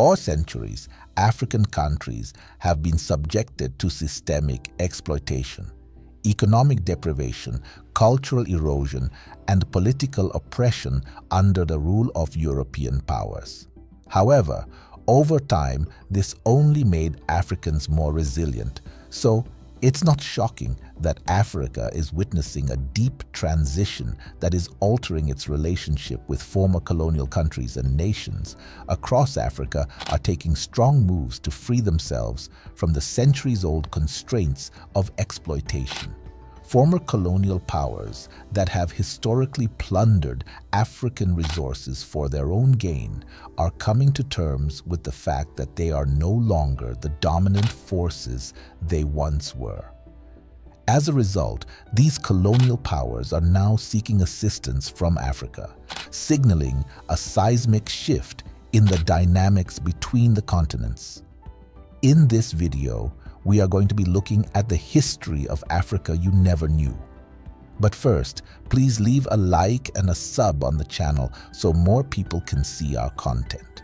For centuries, African countries have been subjected to systemic exploitation, economic deprivation, cultural erosion, and political oppression under the rule of European powers. However, over time, this only made Africans more resilient, so it's not shocking that Africa is witnessing a deep transition that is altering its relationship with former colonial countries and nations across Africa are taking strong moves to free themselves from the centuries-old constraints of exploitation. Former colonial powers that have historically plundered African resources for their own gain are coming to terms with the fact that they are no longer the dominant forces they once were. As a result, these colonial powers are now seeking assistance from Africa, signaling a seismic shift in the dynamics between the continents. In this video, we are going to be looking at the history of Africa you never knew. But first, please leave a like and a sub on the channel so more people can see our content.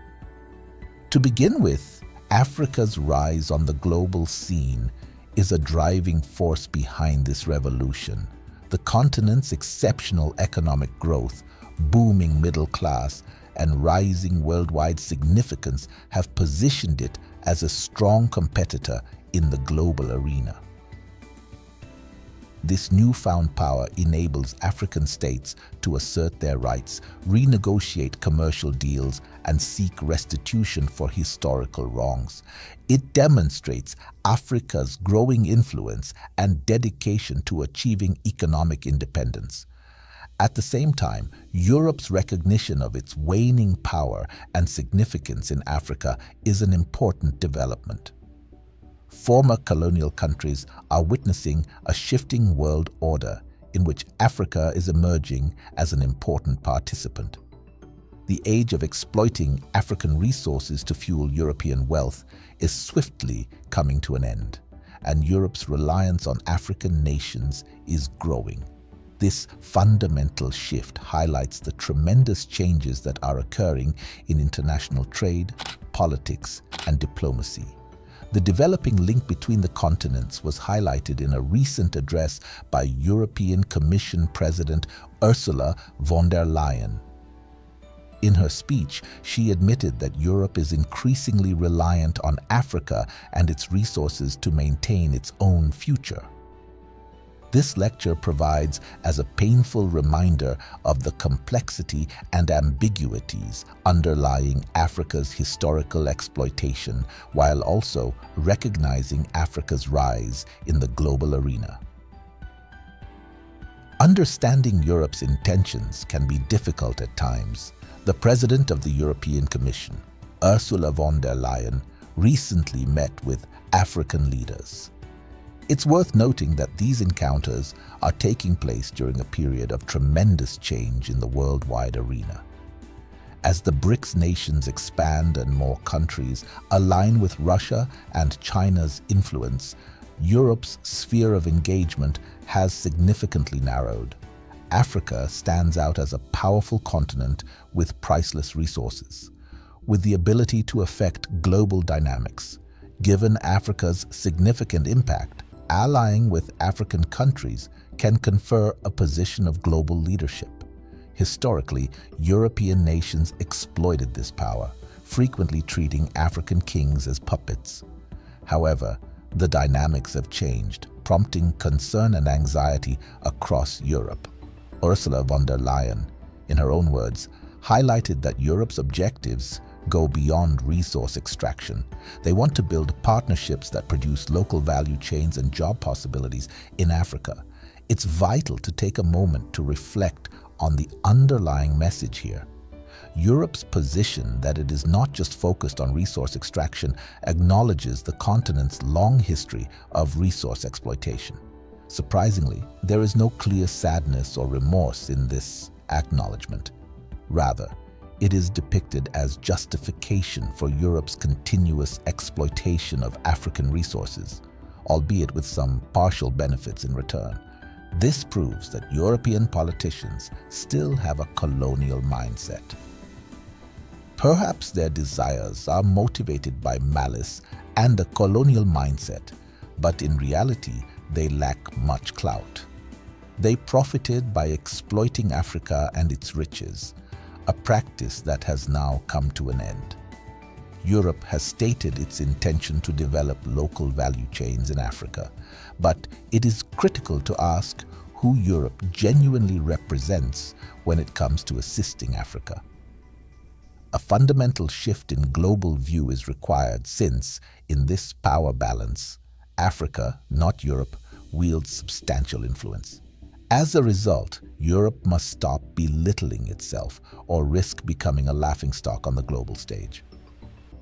To begin with, Africa's rise on the global scene is a driving force behind this revolution. The continent's exceptional economic growth, booming middle class, and rising worldwide significance have positioned it as a strong competitor in the global arena. This newfound power enables African states to assert their rights, renegotiate commercial deals, and seek restitution for historical wrongs. It demonstrates Africa's growing influence and dedication to achieving economic independence. At the same time, Europe's recognition of its waning power and significance in Africa is an important development former colonial countries are witnessing a shifting world order in which Africa is emerging as an important participant. The age of exploiting African resources to fuel European wealth is swiftly coming to an end, and Europe's reliance on African nations is growing. This fundamental shift highlights the tremendous changes that are occurring in international trade, politics, and diplomacy. The developing link between the continents was highlighted in a recent address by European Commission President Ursula von der Leyen. In her speech, she admitted that Europe is increasingly reliant on Africa and its resources to maintain its own future. This lecture provides as a painful reminder of the complexity and ambiguities underlying Africa's historical exploitation while also recognizing Africa's rise in the global arena. Understanding Europe's intentions can be difficult at times. The President of the European Commission, Ursula von der Leyen, recently met with African leaders. It's worth noting that these encounters are taking place during a period of tremendous change in the worldwide arena. As the BRICS nations expand and more countries align with Russia and China's influence, Europe's sphere of engagement has significantly narrowed. Africa stands out as a powerful continent with priceless resources, with the ability to affect global dynamics. Given Africa's significant impact, allying with African countries can confer a position of global leadership. Historically, European nations exploited this power, frequently treating African kings as puppets. However, the dynamics have changed, prompting concern and anxiety across Europe. Ursula von der Leyen, in her own words, highlighted that Europe's objectives go beyond resource extraction. They want to build partnerships that produce local value chains and job possibilities in Africa. It's vital to take a moment to reflect on the underlying message here. Europe's position that it is not just focused on resource extraction acknowledges the continent's long history of resource exploitation. Surprisingly, there is no clear sadness or remorse in this acknowledgement. Rather, it is depicted as justification for Europe's continuous exploitation of African resources, albeit with some partial benefits in return. This proves that European politicians still have a colonial mindset. Perhaps their desires are motivated by malice and a colonial mindset, but in reality, they lack much clout. They profited by exploiting Africa and its riches, a practice that has now come to an end. Europe has stated its intention to develop local value chains in Africa, but it is critical to ask who Europe genuinely represents when it comes to assisting Africa. A fundamental shift in global view is required since, in this power balance, Africa, not Europe, wields substantial influence. As a result, Europe must stop belittling itself or risk becoming a laughingstock on the global stage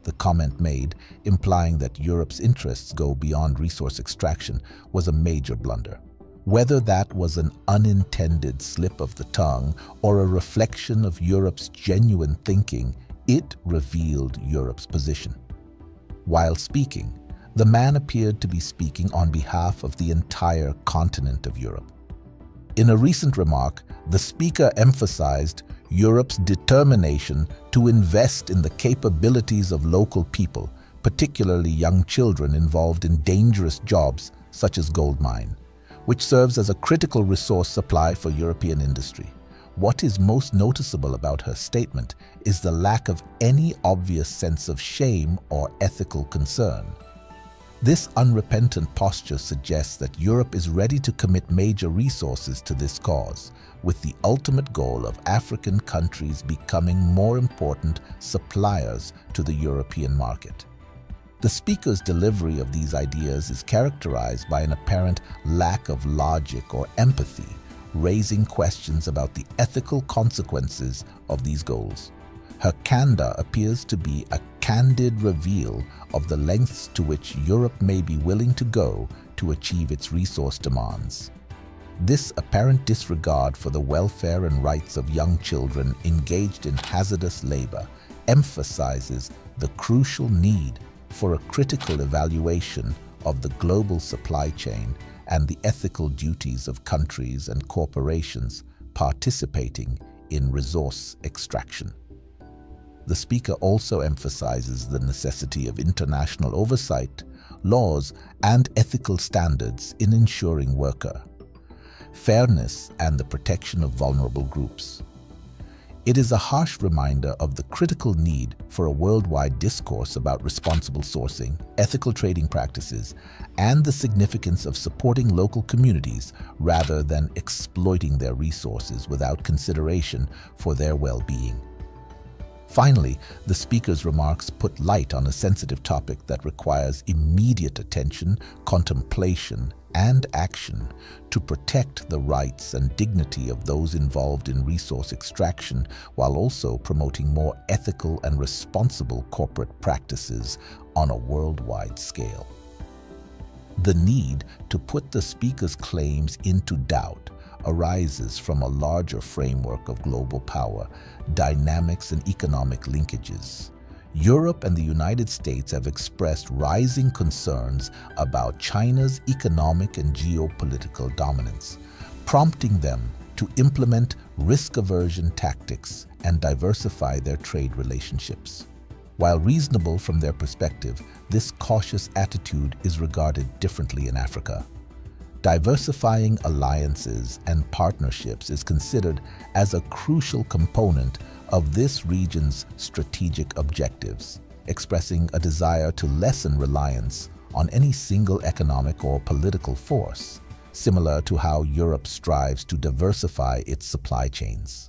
the comment made, implying that Europe's interests go beyond resource extraction, was a major blunder. Whether that was an unintended slip of the tongue or a reflection of Europe's genuine thinking, it revealed Europe's position. While speaking, the man appeared to be speaking on behalf of the entire continent of Europe. In a recent remark, the speaker emphasized Europe's determination to invest in the capabilities of local people, particularly young children involved in dangerous jobs such as gold mine, which serves as a critical resource supply for European industry. What is most noticeable about her statement is the lack of any obvious sense of shame or ethical concern. This unrepentant posture suggests that Europe is ready to commit major resources to this cause, with the ultimate goal of African countries becoming more important suppliers to the European market. The speaker's delivery of these ideas is characterized by an apparent lack of logic or empathy, raising questions about the ethical consequences of these goals. Her candor appears to be a candid reveal of the lengths to which Europe may be willing to go to achieve its resource demands. This apparent disregard for the welfare and rights of young children engaged in hazardous labor emphasizes the crucial need for a critical evaluation of the global supply chain and the ethical duties of countries and corporations participating in resource extraction. The speaker also emphasizes the necessity of international oversight, laws, and ethical standards in ensuring worker fairness, and the protection of vulnerable groups. It is a harsh reminder of the critical need for a worldwide discourse about responsible sourcing, ethical trading practices, and the significance of supporting local communities rather than exploiting their resources without consideration for their well-being. Finally, the speaker's remarks put light on a sensitive topic that requires immediate attention, contemplation, and action to protect the rights and dignity of those involved in resource extraction while also promoting more ethical and responsible corporate practices on a worldwide scale. The need to put the speaker's claims into doubt arises from a larger framework of global power, dynamics and economic linkages. Europe and the United States have expressed rising concerns about China's economic and geopolitical dominance, prompting them to implement risk aversion tactics and diversify their trade relationships. While reasonable from their perspective, this cautious attitude is regarded differently in Africa. Diversifying alliances and partnerships is considered as a crucial component of this region's strategic objectives, expressing a desire to lessen reliance on any single economic or political force, similar to how Europe strives to diversify its supply chains.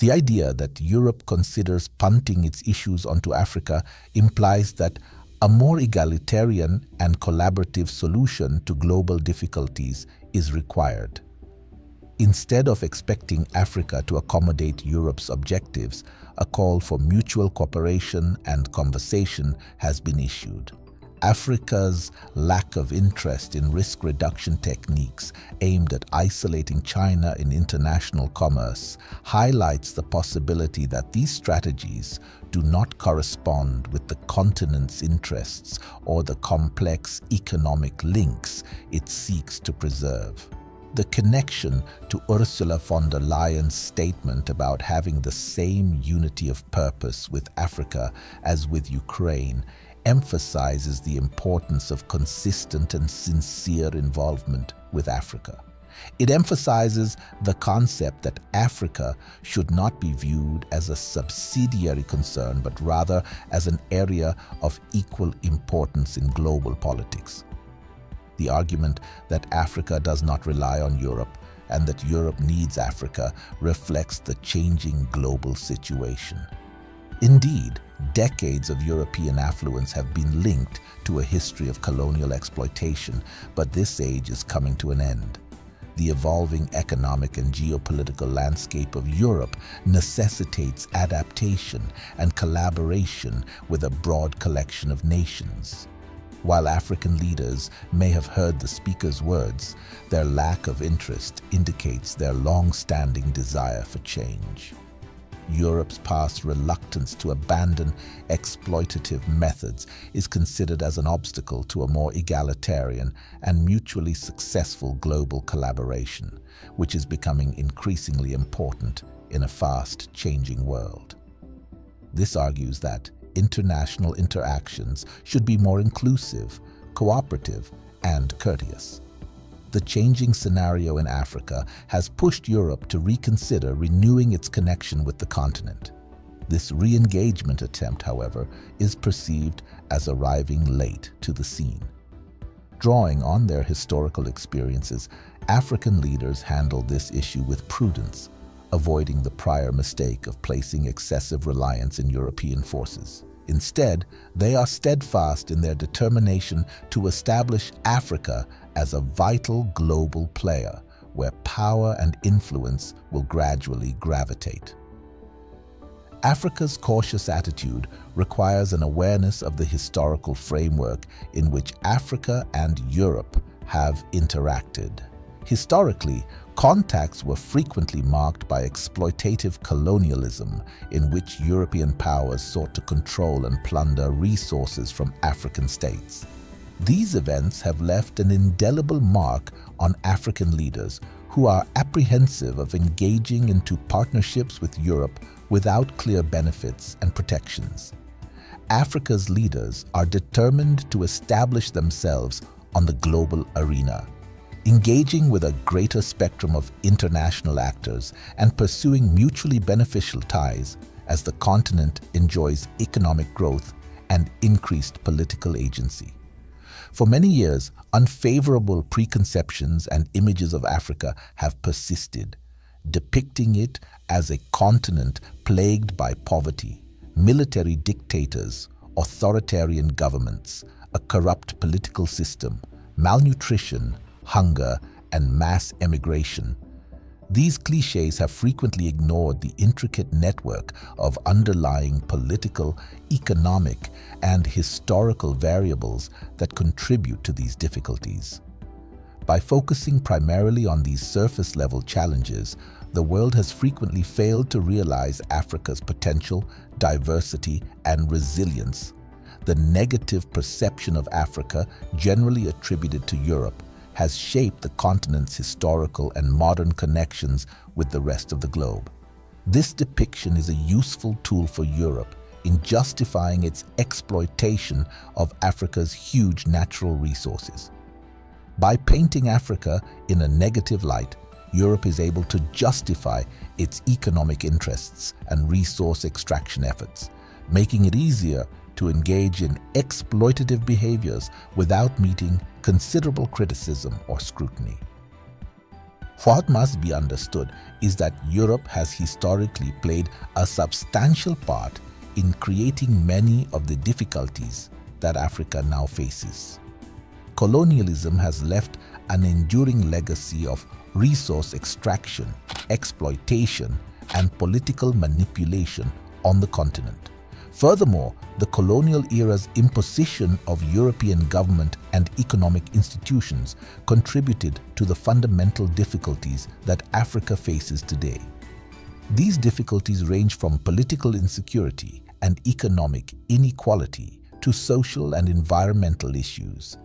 The idea that Europe considers punting its issues onto Africa implies that a more egalitarian and collaborative solution to global difficulties is required. Instead of expecting Africa to accommodate Europe's objectives, a call for mutual cooperation and conversation has been issued. Africa's lack of interest in risk reduction techniques aimed at isolating China in international commerce highlights the possibility that these strategies do not correspond with the continent's interests or the complex economic links it seeks to preserve. The connection to Ursula von der Leyen's statement about having the same unity of purpose with Africa as with Ukraine emphasizes the importance of consistent and sincere involvement with Africa. It emphasizes the concept that Africa should not be viewed as a subsidiary concern, but rather as an area of equal importance in global politics. The argument that Africa does not rely on Europe and that Europe needs Africa reflects the changing global situation. Indeed, decades of European affluence have been linked to a history of colonial exploitation, but this age is coming to an end the evolving economic and geopolitical landscape of Europe necessitates adaptation and collaboration with a broad collection of nations. While African leaders may have heard the speaker's words, their lack of interest indicates their long-standing desire for change. Europe's past reluctance to abandon exploitative methods is considered as an obstacle to a more egalitarian and mutually successful global collaboration, which is becoming increasingly important in a fast-changing world. This argues that international interactions should be more inclusive, cooperative, and courteous the changing scenario in Africa has pushed Europe to reconsider renewing its connection with the continent. This re-engagement attempt, however, is perceived as arriving late to the scene. Drawing on their historical experiences, African leaders handled this issue with prudence, avoiding the prior mistake of placing excessive reliance in European forces. Instead, they are steadfast in their determination to establish Africa as a vital global player where power and influence will gradually gravitate. Africa's cautious attitude requires an awareness of the historical framework in which Africa and Europe have interacted. Historically, contacts were frequently marked by exploitative colonialism in which European powers sought to control and plunder resources from African states. These events have left an indelible mark on African leaders who are apprehensive of engaging into partnerships with Europe without clear benefits and protections. Africa's leaders are determined to establish themselves on the global arena, engaging with a greater spectrum of international actors and pursuing mutually beneficial ties as the continent enjoys economic growth and increased political agency. For many years, unfavorable preconceptions and images of Africa have persisted, depicting it as a continent plagued by poverty, military dictators, authoritarian governments, a corrupt political system, malnutrition, hunger, and mass emigration, these cliches have frequently ignored the intricate network of underlying political, economic, and historical variables that contribute to these difficulties. By focusing primarily on these surface-level challenges, the world has frequently failed to realize Africa's potential, diversity, and resilience. The negative perception of Africa, generally attributed to Europe, has shaped the continent's historical and modern connections with the rest of the globe. This depiction is a useful tool for Europe in justifying its exploitation of Africa's huge natural resources. By painting Africa in a negative light, Europe is able to justify its economic interests and resource extraction efforts, making it easier to engage in exploitative behaviors without meeting considerable criticism or scrutiny. What must be understood is that Europe has historically played a substantial part in creating many of the difficulties that Africa now faces. Colonialism has left an enduring legacy of resource extraction, exploitation, and political manipulation on the continent. Furthermore, the colonial era's imposition of European government and economic institutions contributed to the fundamental difficulties that Africa faces today. These difficulties range from political insecurity and economic inequality to social and environmental issues.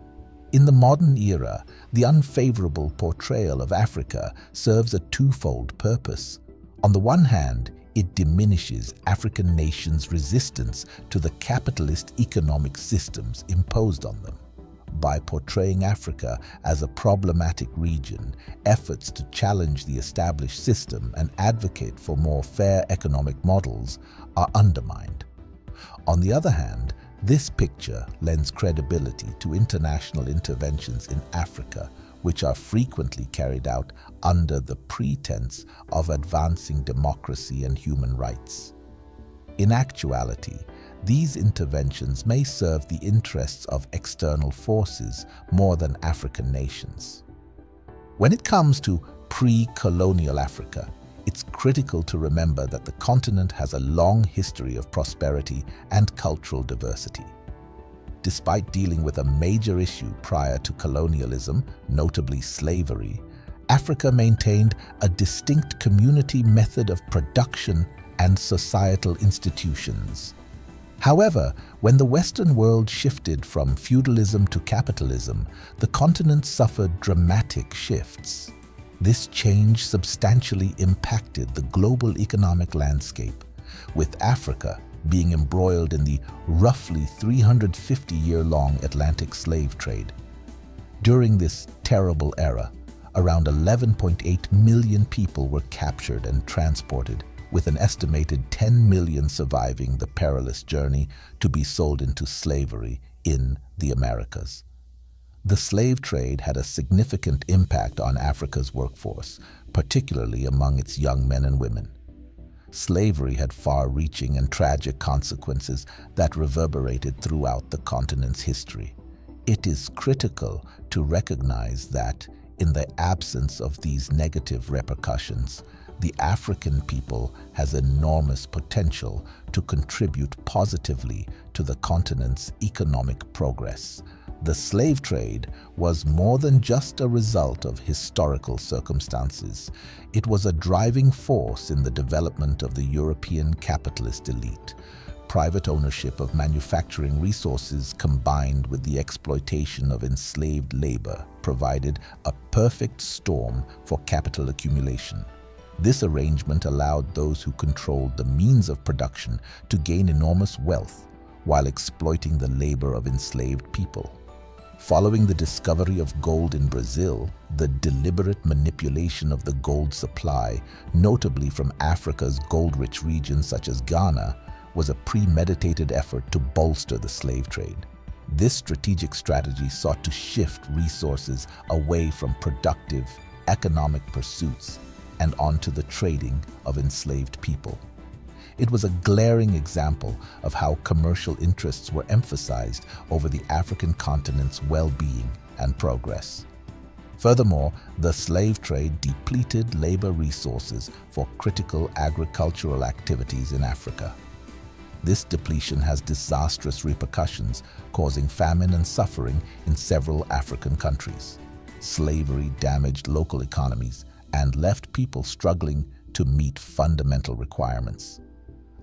In the modern era, the unfavorable portrayal of Africa serves a twofold purpose. On the one hand, it diminishes African nations' resistance to the capitalist economic systems imposed on them. By portraying Africa as a problematic region, efforts to challenge the established system and advocate for more fair economic models are undermined. On the other hand, this picture lends credibility to international interventions in Africa, which are frequently carried out under the pretense of advancing democracy and human rights. In actuality, these interventions may serve the interests of external forces more than African nations. When it comes to pre-colonial Africa, it's critical to remember that the continent has a long history of prosperity and cultural diversity. Despite dealing with a major issue prior to colonialism, notably slavery, Africa maintained a distinct community method of production and societal institutions. However, when the Western world shifted from feudalism to capitalism, the continent suffered dramatic shifts. This change substantially impacted the global economic landscape, with Africa being embroiled in the roughly 350-year-long Atlantic slave trade. During this terrible era, around 11.8 million people were captured and transported, with an estimated 10 million surviving the perilous journey to be sold into slavery in the Americas. The slave trade had a significant impact on Africa's workforce, particularly among its young men and women. Slavery had far-reaching and tragic consequences that reverberated throughout the continent's history. It is critical to recognize that, in the absence of these negative repercussions, the African people has enormous potential to contribute positively to the continent's economic progress, the slave trade was more than just a result of historical circumstances. It was a driving force in the development of the European capitalist elite. Private ownership of manufacturing resources combined with the exploitation of enslaved labor provided a perfect storm for capital accumulation. This arrangement allowed those who controlled the means of production to gain enormous wealth while exploiting the labor of enslaved people. Following the discovery of gold in Brazil, the deliberate manipulation of the gold supply, notably from Africa's gold-rich regions such as Ghana, was a premeditated effort to bolster the slave trade. This strategic strategy sought to shift resources away from productive, economic pursuits and onto the trading of enslaved people. It was a glaring example of how commercial interests were emphasized over the African continent's well-being and progress. Furthermore, the slave trade depleted labor resources for critical agricultural activities in Africa. This depletion has disastrous repercussions, causing famine and suffering in several African countries. Slavery damaged local economies and left people struggling to meet fundamental requirements.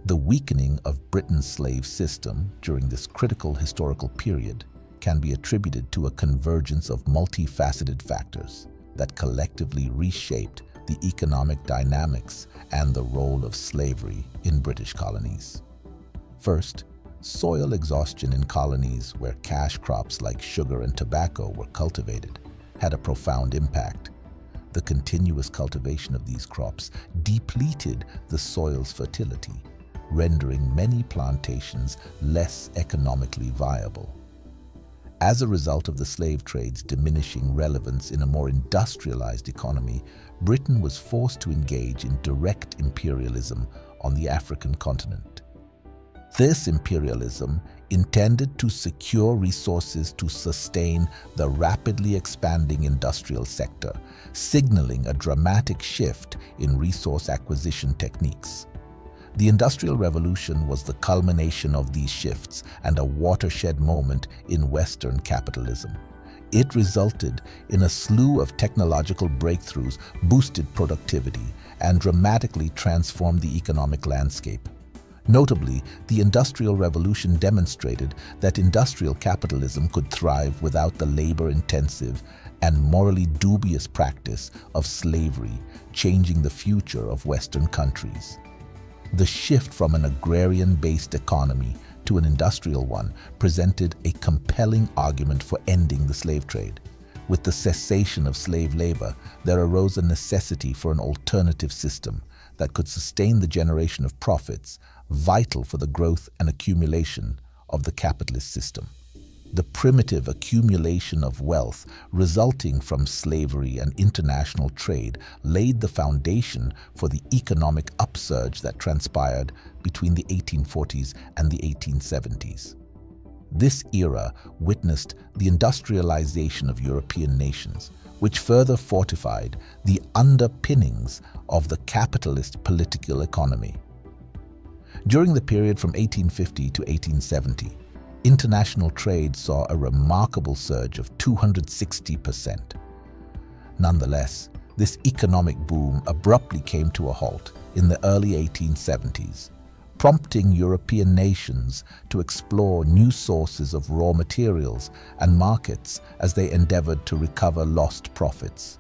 The weakening of Britain's slave system during this critical historical period can be attributed to a convergence of multifaceted factors that collectively reshaped the economic dynamics and the role of slavery in British colonies. First, soil exhaustion in colonies where cash crops like sugar and tobacco were cultivated had a profound impact. The continuous cultivation of these crops depleted the soil's fertility rendering many plantations less economically viable. As a result of the slave trade's diminishing relevance in a more industrialized economy, Britain was forced to engage in direct imperialism on the African continent. This imperialism intended to secure resources to sustain the rapidly expanding industrial sector, signaling a dramatic shift in resource acquisition techniques. The Industrial Revolution was the culmination of these shifts and a watershed moment in Western capitalism. It resulted in a slew of technological breakthroughs, boosted productivity, and dramatically transformed the economic landscape. Notably, the Industrial Revolution demonstrated that industrial capitalism could thrive without the labor-intensive and morally dubious practice of slavery, changing the future of Western countries. The shift from an agrarian-based economy to an industrial one presented a compelling argument for ending the slave trade. With the cessation of slave labor, there arose a necessity for an alternative system that could sustain the generation of profits vital for the growth and accumulation of the capitalist system. The primitive accumulation of wealth resulting from slavery and international trade laid the foundation for the economic upsurge that transpired between the 1840s and the 1870s. This era witnessed the industrialization of European nations, which further fortified the underpinnings of the capitalist political economy. During the period from 1850 to 1870, international trade saw a remarkable surge of 260%. Nonetheless, this economic boom abruptly came to a halt in the early 1870s, prompting European nations to explore new sources of raw materials and markets as they endeavored to recover lost profits.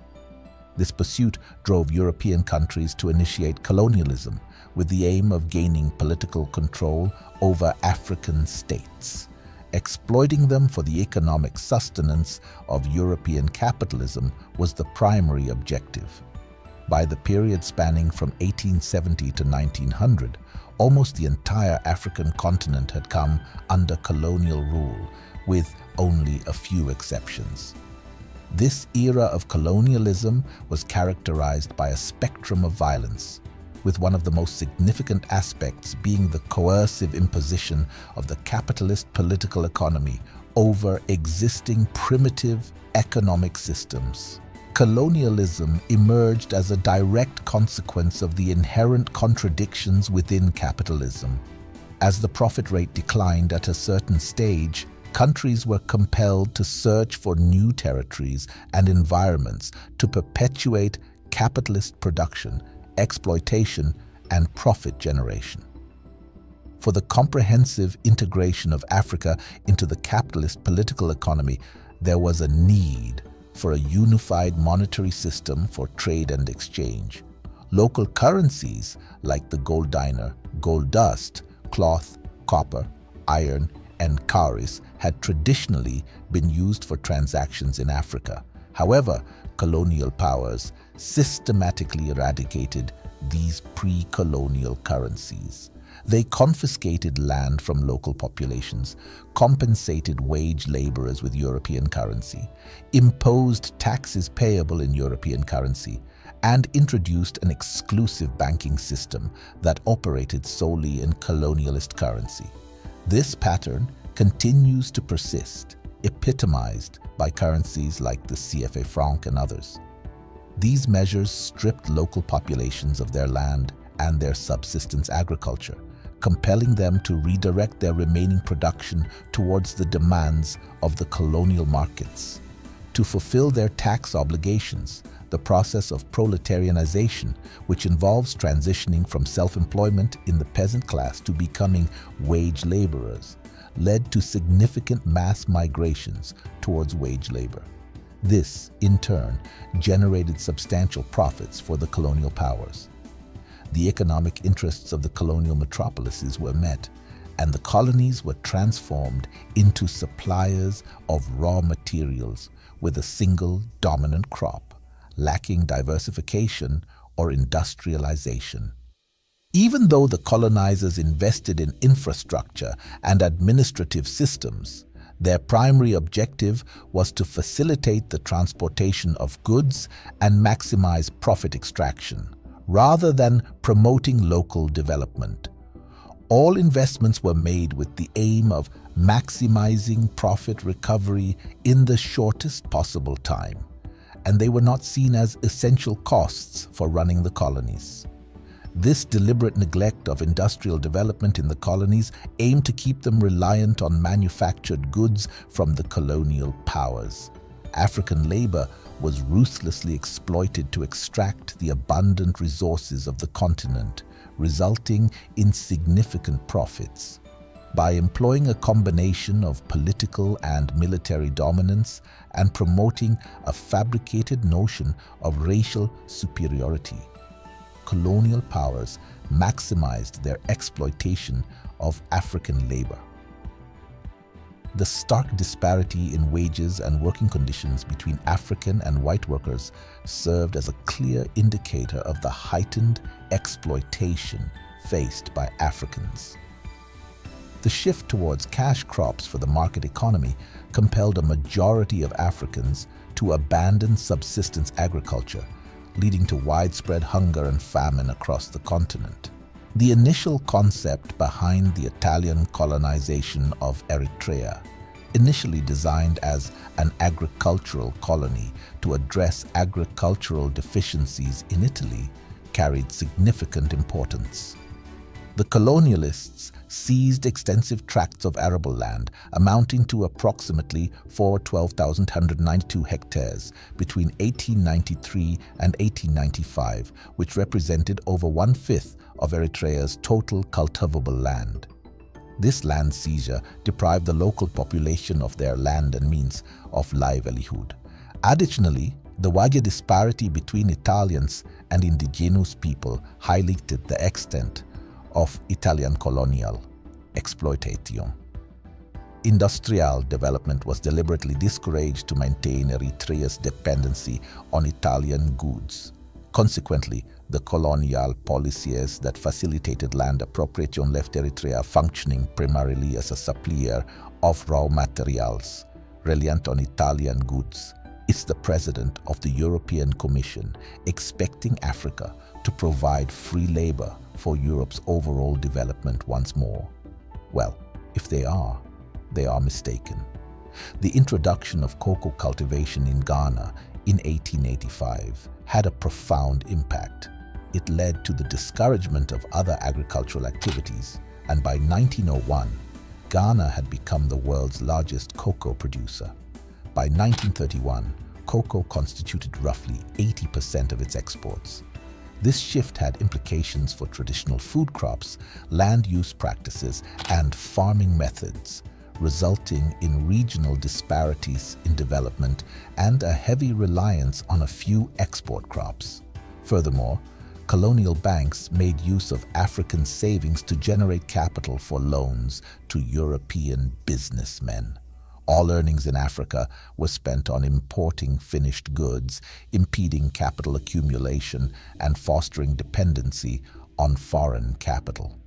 This pursuit drove European countries to initiate colonialism with the aim of gaining political control over African states, exploiting them for the economic sustenance of European capitalism was the primary objective. By the period spanning from 1870 to 1900, almost the entire African continent had come under colonial rule, with only a few exceptions. This era of colonialism was characterized by a spectrum of violence, with one of the most significant aspects being the coercive imposition of the capitalist political economy over existing primitive economic systems. Colonialism emerged as a direct consequence of the inherent contradictions within capitalism. As the profit rate declined at a certain stage, countries were compelled to search for new territories and environments to perpetuate capitalist production, exploitation, and profit generation. For the comprehensive integration of Africa into the capitalist political economy, there was a need for a unified monetary system for trade and exchange. Local currencies like the gold dinar, gold dust, cloth, copper, iron, and cowries had traditionally been used for transactions in Africa. However, colonial powers systematically eradicated these pre-colonial currencies. They confiscated land from local populations, compensated wage laborers with European currency, imposed taxes payable in European currency, and introduced an exclusive banking system that operated solely in colonialist currency. This pattern continues to persist, epitomized by currencies like the CFA franc and others. These measures stripped local populations of their land and their subsistence agriculture, compelling them to redirect their remaining production towards the demands of the colonial markets. To fulfill their tax obligations, the process of proletarianization, which involves transitioning from self-employment in the peasant class to becoming wage laborers, led to significant mass migrations towards wage labor. This, in turn, generated substantial profits for the colonial powers. The economic interests of the colonial metropolises were met, and the colonies were transformed into suppliers of raw materials with a single dominant crop lacking diversification or industrialization. Even though the colonizers invested in infrastructure and administrative systems, their primary objective was to facilitate the transportation of goods and maximize profit extraction, rather than promoting local development. All investments were made with the aim of maximizing profit recovery in the shortest possible time and they were not seen as essential costs for running the colonies. This deliberate neglect of industrial development in the colonies aimed to keep them reliant on manufactured goods from the colonial powers. African labor was ruthlessly exploited to extract the abundant resources of the continent, resulting in significant profits. By employing a combination of political and military dominance and promoting a fabricated notion of racial superiority, colonial powers maximized their exploitation of African labor. The stark disparity in wages and working conditions between African and white workers served as a clear indicator of the heightened exploitation faced by Africans. The shift towards cash crops for the market economy compelled a majority of Africans to abandon subsistence agriculture, leading to widespread hunger and famine across the continent. The initial concept behind the Italian colonization of Eritrea, initially designed as an agricultural colony to address agricultural deficiencies in Italy, carried significant importance. The colonialists seized extensive tracts of arable land amounting to approximately 412,192 hectares between 1893 and 1895, which represented over one-fifth of Eritrea's total cultivable land. This land seizure deprived the local population of their land and means of livelihood. Additionally, the wage disparity between Italians and indigenous people highlighted the extent of Italian colonial exploitation. Industrial development was deliberately discouraged to maintain Eritrea's dependency on Italian goods. Consequently, the colonial policies that facilitated land appropriation left Eritrea functioning primarily as a supplier of raw materials reliant on Italian goods. It's the president of the European Commission expecting Africa to provide free labor for Europe's overall development once more. Well, if they are, they are mistaken. The introduction of cocoa cultivation in Ghana in 1885 had a profound impact. It led to the discouragement of other agricultural activities, and by 1901, Ghana had become the world's largest cocoa producer. By 1931, cocoa constituted roughly 80% of its exports. This shift had implications for traditional food crops, land use practices, and farming methods, resulting in regional disparities in development and a heavy reliance on a few export crops. Furthermore, colonial banks made use of African savings to generate capital for loans to European businessmen. All earnings in Africa were spent on importing finished goods, impeding capital accumulation and fostering dependency on foreign capital.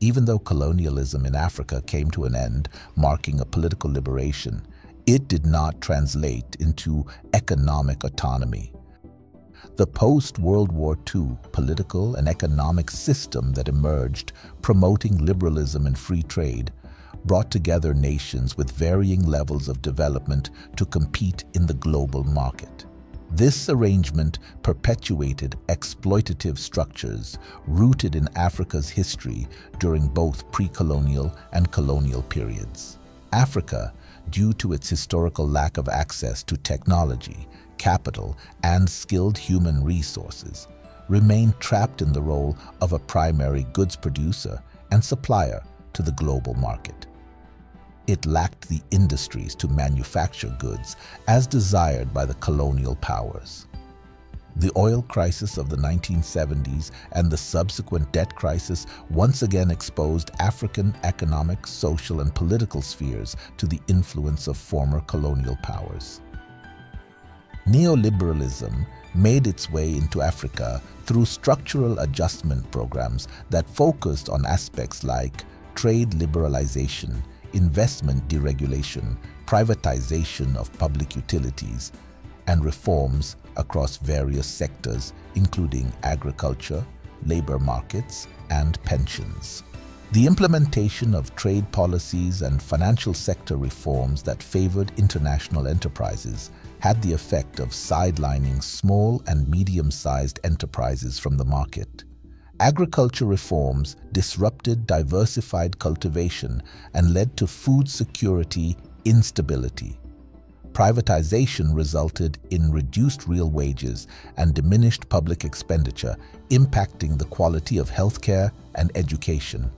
Even though colonialism in Africa came to an end, marking a political liberation, it did not translate into economic autonomy. The post-World War II political and economic system that emerged, promoting liberalism and free trade, brought together nations with varying levels of development to compete in the global market. This arrangement perpetuated exploitative structures rooted in Africa's history during both pre-colonial and colonial periods. Africa, due to its historical lack of access to technology, capital, and skilled human resources, remained trapped in the role of a primary goods producer and supplier to the global market. It lacked the industries to manufacture goods as desired by the colonial powers. The oil crisis of the 1970s and the subsequent debt crisis once again exposed African economic, social, and political spheres to the influence of former colonial powers. Neoliberalism made its way into Africa through structural adjustment programs that focused on aspects like trade liberalization, investment deregulation, privatization of public utilities, and reforms across various sectors, including agriculture, labor markets, and pensions. The implementation of trade policies and financial sector reforms that favored international enterprises had the effect of sidelining small and medium-sized enterprises from the market. Agriculture reforms disrupted diversified cultivation and led to food security instability. privatization resulted in reduced real wages and diminished public expenditure, impacting the quality of healthcare and education.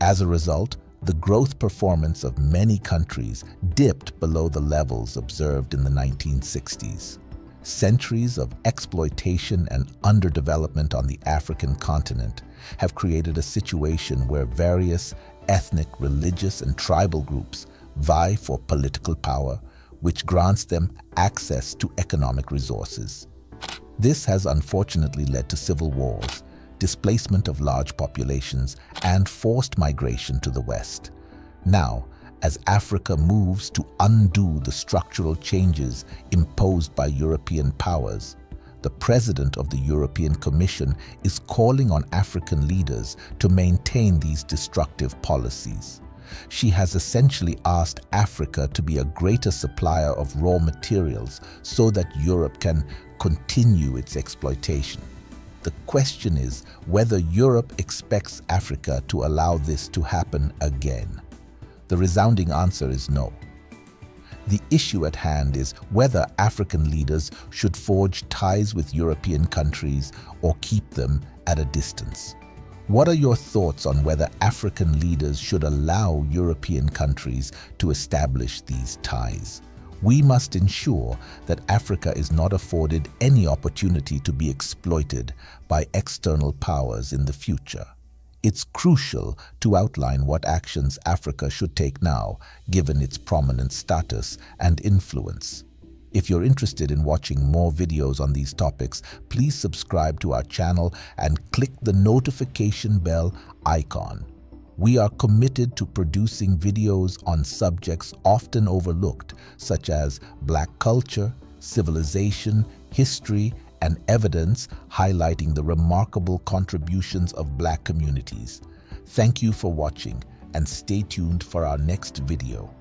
As a result, the growth performance of many countries dipped below the levels observed in the 1960s. Centuries of exploitation and underdevelopment on the African continent have created a situation where various ethnic, religious, and tribal groups vie for political power, which grants them access to economic resources. This has unfortunately led to civil wars, displacement of large populations, and forced migration to the West. Now, as Africa moves to undo the structural changes imposed by European powers, the President of the European Commission is calling on African leaders to maintain these destructive policies. She has essentially asked Africa to be a greater supplier of raw materials so that Europe can continue its exploitation. The question is whether Europe expects Africa to allow this to happen again. The resounding answer is no. The issue at hand is whether African leaders should forge ties with European countries or keep them at a distance. What are your thoughts on whether African leaders should allow European countries to establish these ties? We must ensure that Africa is not afforded any opportunity to be exploited by external powers in the future. It's crucial to outline what actions Africa should take now, given its prominent status and influence. If you're interested in watching more videos on these topics, please subscribe to our channel and click the notification bell icon. We are committed to producing videos on subjects often overlooked, such as black culture, civilization, history, and evidence highlighting the remarkable contributions of black communities. Thank you for watching and stay tuned for our next video.